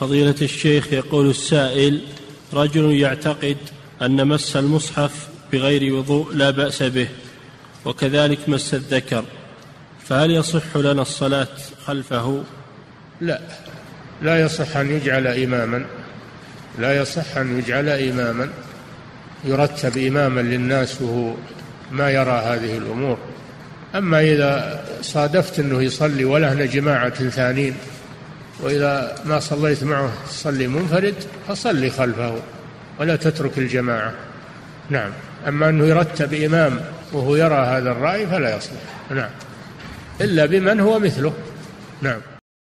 فضيلة الشيخ يقول السائل رجل يعتقد أن مس المصحف بغير وضوء لا بأس به وكذلك مس الذكر فهل يصح لنا الصلاة خلفه؟ لا لا يصح أن يجعل إماما لا يصح أن يجعل إماما يرتب إماما للناس وهو ما يرى هذه الأمور. أما إذا صادفت أنه يصلي وله جماعة ثانين وإذا ما صليت معه تصلي منفرد فصلي خلفه ولا تترك الجماعة. نعم. أما أنه يرتب إمام وهو يرى هذا الرأي فلا يصلح. نعم. إلا بمن هو مثله. نعم.